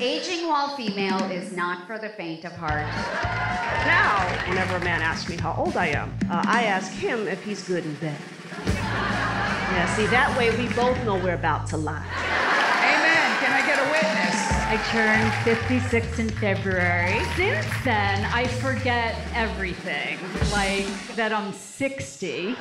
Aging while female is not for the faint of heart. Now, whenever a man asks me how old I am, uh, I ask him if he's good in bed. Yeah, see, that way we both know we're about to lie. Amen. Can I get a witness? I turned 56 in February. Since then, I forget everything. Like that I'm 60.